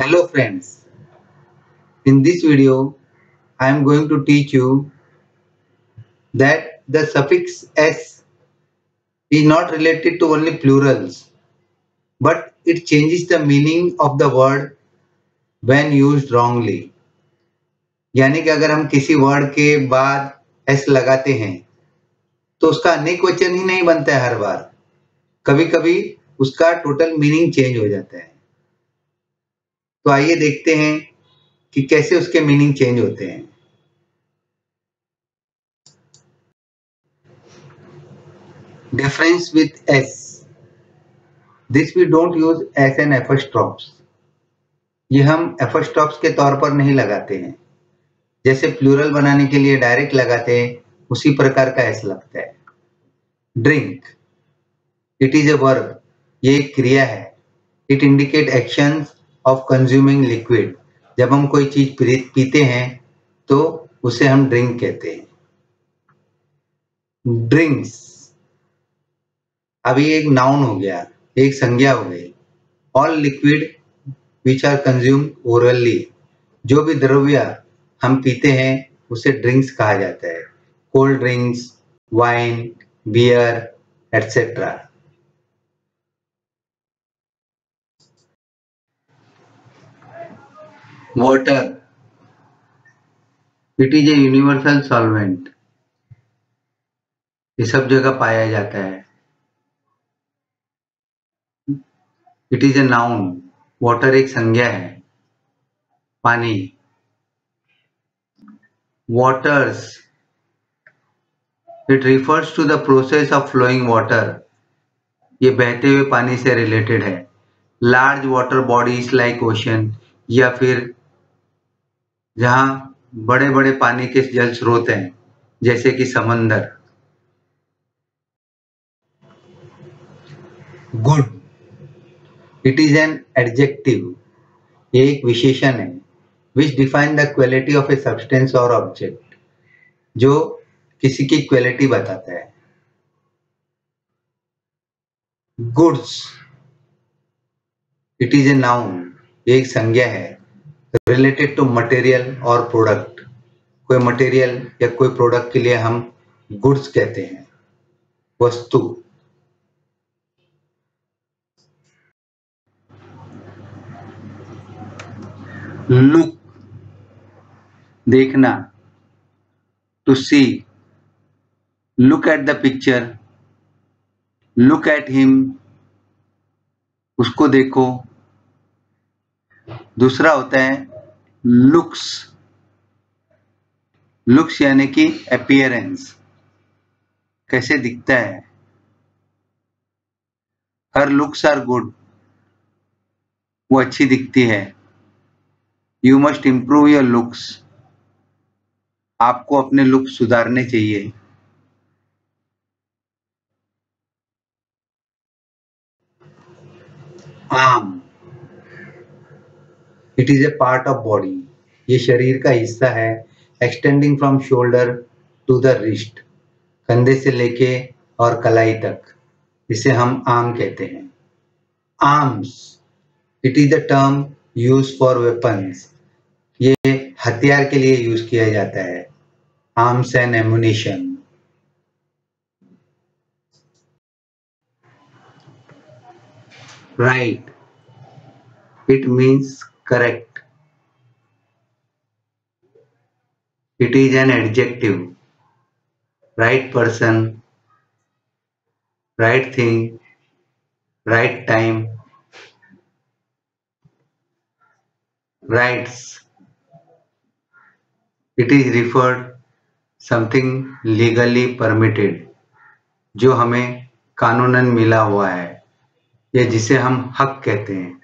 Hello friends. In this video, I am going to teach you that the suffix s is not related to only plurals, but it changes the meaning of the word when used wrongly. यानी कि अगर हम किसी word के बाद S लगाते हैं तो उसका अनेक वचन ही नहीं बनता है हर बार कभी कभी उसका टोटल मीनिंग चेंज हो जाता है तो आइए देखते हैं कि कैसे उसके मीनिंग चेंज होते हैं। Difference with S this we don't use S and apostrophes ये हम एफस्ट्रॉप्स के तौर पर नहीं लगाते हैं। जैसे प्लूरल बनाने के लिए डायरेक्ट लगाते हैं, उसी प्रकार का एस लगता है। Drink it is a verb ये एक क्रिया है। It indicate actions of consuming liquid जब हम कोई चीज़ पीते हैं तो उसे हम ड्रिंक कहते हैं। ड्रिंक्स अभी एक नाउन हो गया, एक संज्ञा हो गई। All liquid which are consume orally जो भी द्रव्य हम पीते हैं, उसे ड्रिंक्स कहा जाता है। Cold drinks wine beer etcetera water it is a universal solvent ये सब जगह पाया जाता है it is a noun water एक संज्ञा है पानी waters it refers to the process of flowing water ये बहते हुए पानी से रिलेटेड है large water bodies like ocean या फिर जहाँ बड़े बड़े पानी के जल स्रोत हैं जैसे कि समंदर। Good it is an adjective ये एक विशेषण है which define the quality of a substance और ऑब्जेक्ट जो किसी की क्वालिटी बताता है। Goods it is a noun एक संज्ञा है। रिलेटेड टू मटेरियल और प्रोडक्ट कोई मटेरियल या कोई प्रोडक्ट के लिए हम गुड्स कहते हैं, वस्तु। लुक देखना to see look at the picture look at him उसको देखो। दूसरा होता है लुक्स लुक्स यानी कि अपियरेंस कैसे दिखता है? हर लुक्स आर गुड वो अच्छी दिखती है। You must improve your looks आपको अपने लुक सुधारने चाहिए। Arm. It is a part of body ये शरीर का हिस्सा है extending from shoulder to the wrist कंधे से लेके और कलाई तक, इसे हम आम कहते हैं। Arms it is the term use for weapons ये हथियार के लिए यूज़ किया जाता है। Arms and ammunition right it means correct. It is an adjective. Right person, right thing, right time, rights. It is referred something legally permitted जो हमें कानूनन मिला हुआ है या जिसे हम हक कहते हैं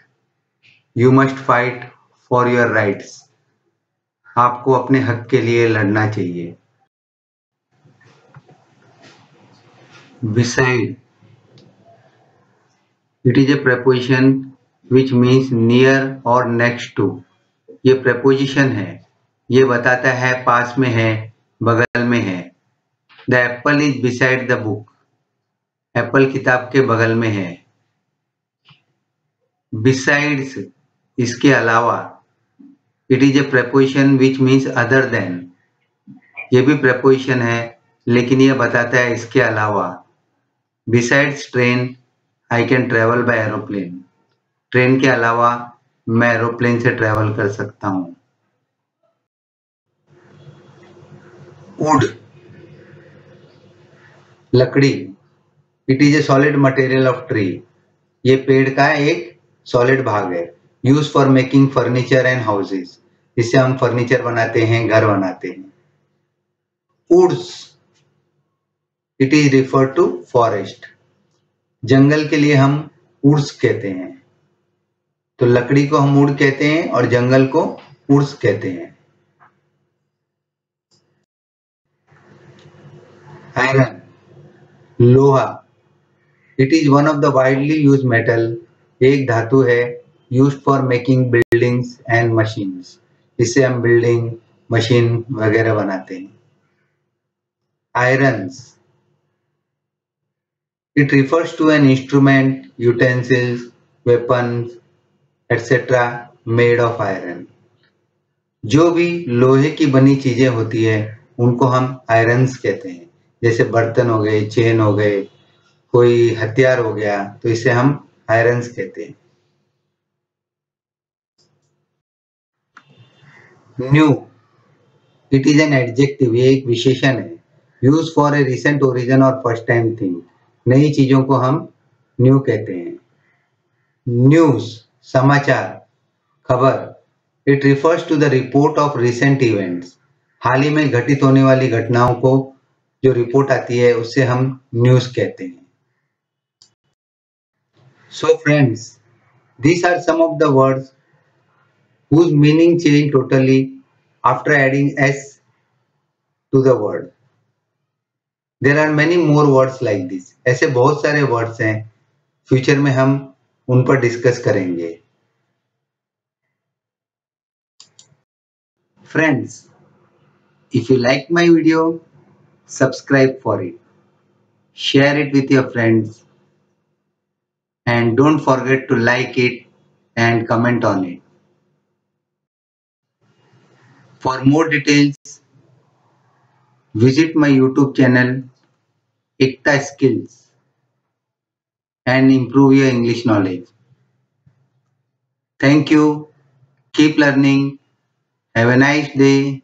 you must fight for your rights आपको अपने हक के लिए लड़ना चाहिए। It is a preposition which means near और नेक्स्ट टू ये प्रपोजिशन है। ये बताता है पास में है, बगल में है। The apple is beside the book apple किताब के बगल में है। बिसाइड्स इसके अलावा it is a preposition which means other than ये भी प्रपोजिशन है, लेकिन ये बताता है इसके अलावा besides train I can travel by aeroplane train के अलावा, मैं एरोप्लेन से ट्रेवल कर सकता हूँ। वुड लकड़ी. It is a solid material of tree ये पेड़ का एक सॉलिड भाग है। Use for making furniture and houses. इससे हम फर्नीचर बनाते हैं, घर बनाते हैं। Woods, it is refer to forest. जंगल के लिए हम वुड्स कहते हैं। तो लकड़ी को हम वुड कहते हैं और जंगल को वुड्स कहते हैं। आयरन, लोहा। It is one of the widely use metal. एक धातु है। Use for making buildings and machines इससे हम बिल्डिंग मशीन वगैरह बनाते हैं। Irons it refers to an instrument utensils weapons etcetera made of iron जो भी लोहे की बनी चीज़ें होती है, उनको हम आयरन्स कहते हैं। जैसे बर्तन हो गए चेन हो गए, कोई हथियार हो गया तो इसे हम आयरन्स कहते हैं। New it is an adjective ये एक विशेषण है। Use for a recent origin और फ़र्स्ट टाइम थिंग नई चीज़ों को हम न्यू कहते हैं। न्यूज़ समाचार, खबर। It refers to the report of recent events हाल ही में घटित होने वाली घटनाओं को जो रिपोर्ट आती है, उससे हम न्यूज़ कहते हैं। So friends these are some of the words whose meaning change totally after adding s to the word there are many more words like this ऐसे बहुत सारे words हैं फ्यूचर में हम उन पर डिस्कस करेंगे friends if you like my video subscribe for it share it with your friends and don't forget to like it and comment on it for more details visit my youtube channel Ikta Skills and improve your English knowledge. Thank you. Keep learning. Have a nice day.